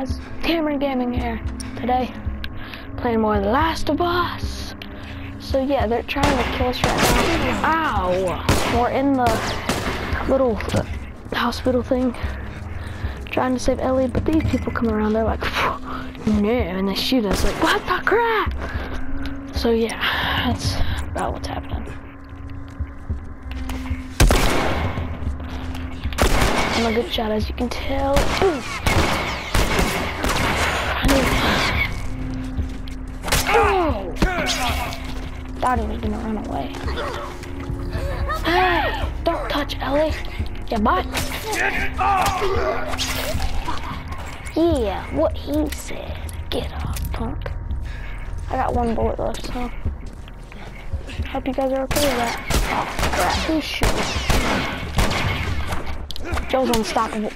guys? Cameron Gaming here. Today, playing more The Last of Us. So yeah, they're trying to kill us right now. Ow! We're in the little hospital thing, trying to save Ellie, but these people come around, they're like, no, and they shoot us like, what the crap? So yeah, that's about what's happening. I'm a good shot, as you can tell. Ooh. I thought he was gonna run away. Hey! Don't touch Ellie. Yeah, bye. Yeah, what he said. Get off, punk. I got one bullet left, so. Hope you guys are okay with that. Oh, crap. Who's shooting? Joe's unstoppable.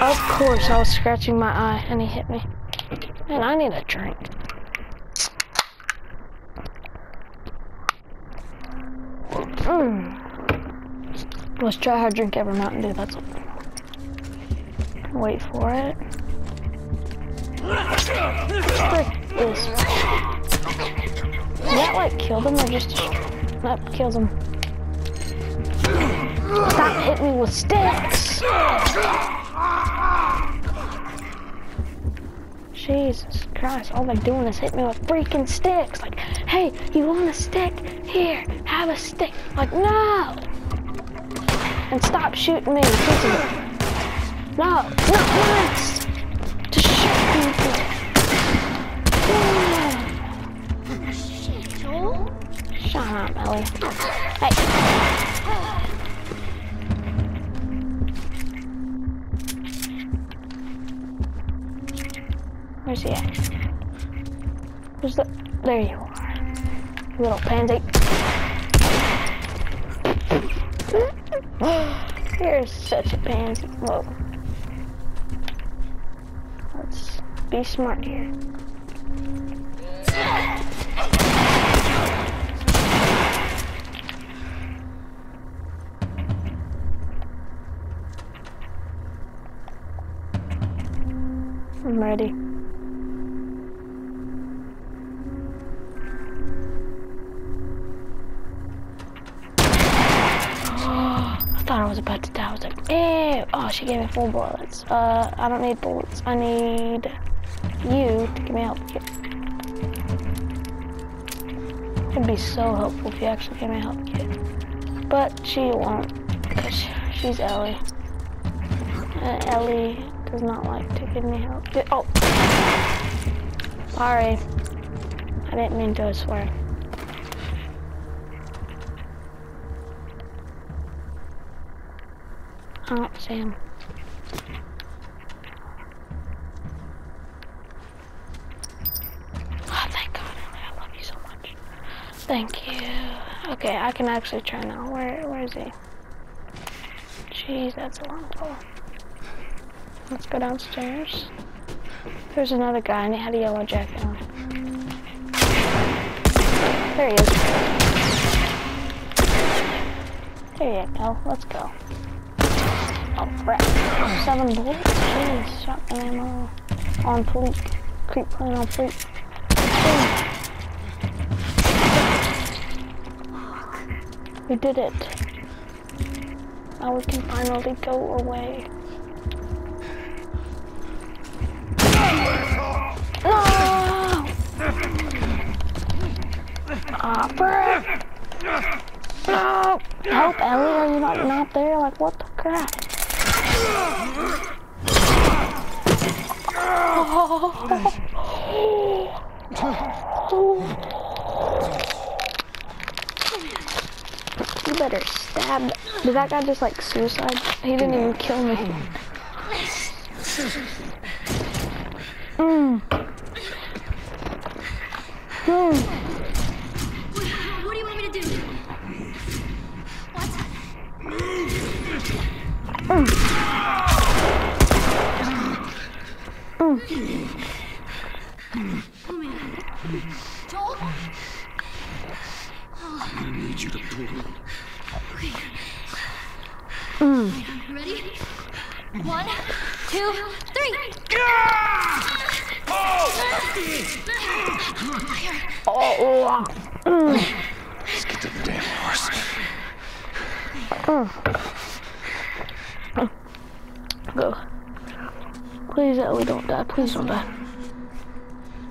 Of course, I was scratching my eye and he hit me. Man, I need a drink. Mm. Let's try hard drink every Mountain Dew. That's what. Wait for it. Frick this. That like kill them or just that kills them. Stop hitting me with sticks! Jesus Christ, all they're doing is hitting me with freaking sticks. Like, hey, you want a stick? Here, have a stick. Like, no! And stop shooting me. please. No, not once! To shoot people. Shut up, Ellie. Hey. Where's? Where's the... There you are. Little pansy. You're such a pansy. Whoa. Let's be smart here. I'm ready. I thought I was about to die. I was like, ew. Oh, she gave me four bullets. Uh, I don't need bullets. I need you to give me help. It'd be so helpful if you actually gave me help kit. But she won't, because she's Ellie. And Ellie does not like to give me help. Oh! Sorry. I didn't mean to swear. Oh, Sam. Oh, thank God, I love you so much. Thank you. Okay, I can actually try now. Where, where is he? Jeez, that's a long pull. Let's go downstairs. There's another guy and he had a yellow jacket on. There he is. There you go. Let's go. Oh crap. Seven bullets? Jeez, shotgun ammo. On fleek. Creep plane on fleek. We did it. Now we can finally go away. No! Ah, frick! No! Help, Ellie, are you not, not there? Like, what the crap? You better stab. Did that guy just like suicide? He didn't even kill me. Mm. Mm. What do you want me to do? What? Mm. Mm. Oh man. Joel? Oh. I need you to pull. me. Okay. Mm. Mm. Ready? One, two, three. Yeah! Oh. Oh. Mm. Let's get to the damn horse. Go. Please, Ellie, don't die. Please don't die.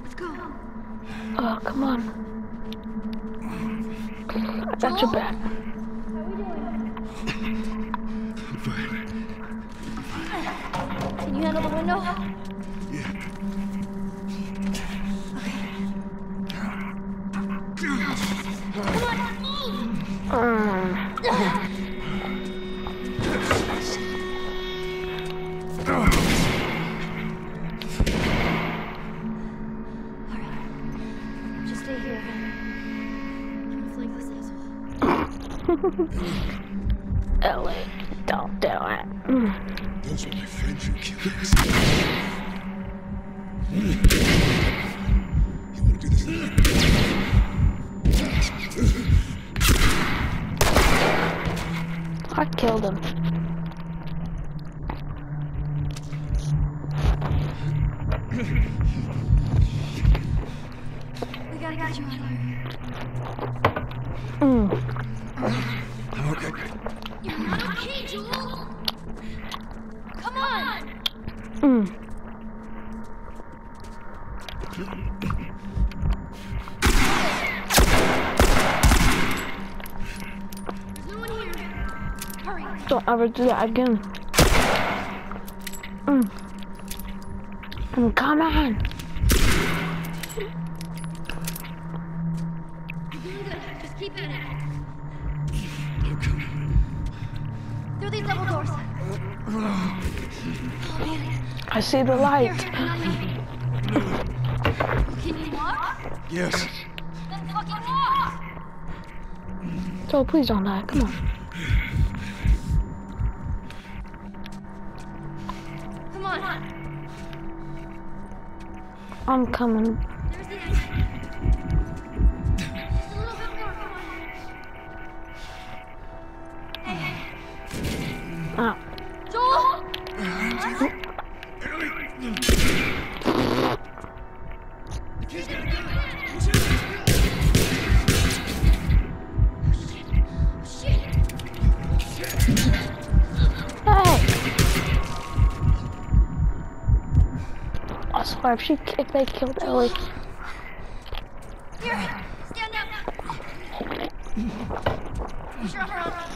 Let's go. Oh, come on. I got your back. Can you handle the window? Ellie, don't do it. Those are my friends, you killers. You wanna do this again? I killed him. I'm okay. You're not okay, Joel! Come on! Mm. Don't ever do that again. Mm. Come on. You're doing good. Just keep at it. I'm coming. Through these double doors. I see the light. Can you walk? Yes. Then fucking walk! Joel, please don't die. Come on. Come on. I'm coming. Ah. Joel! I swear, if she, if they killed Ellie, Here, stand up. Push her around.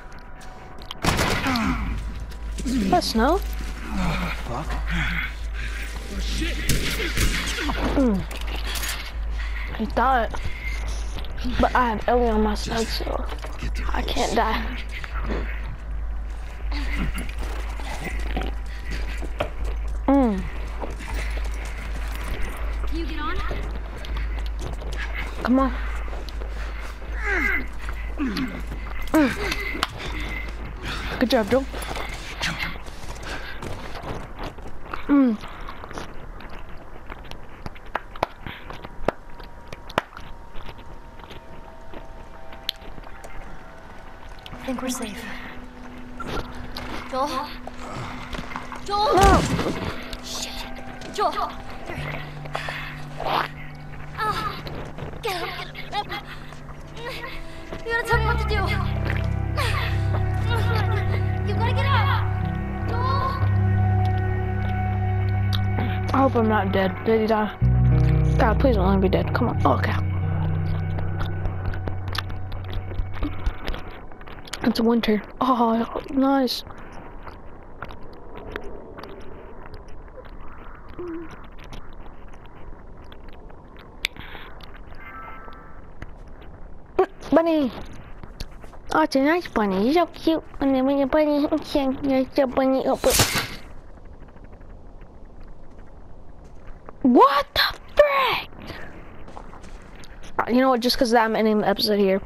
the door. Come on. I'm bleeding everywhere, bro. That snow? Mm. I thought, but I have Ellie on my side, so Get to the I can't die. Mm. Can you get on? Come on. Mm. Good job, Joel. I think we're safe. Joel? Joel? No. Shit. Joel. Up, get up, get up. You gotta tell me what to do. You gotta get up. I hope I'm not dead. Did he die? God, please don't let me be dead. Come on. Oh, okay. It's winter. Oh, nice. Bunny. Oh, it's a nice bunny. He's so cute. And then when bunny, there's the bunny oh, open. What the frick? You know what? Just because I'm ending the episode here.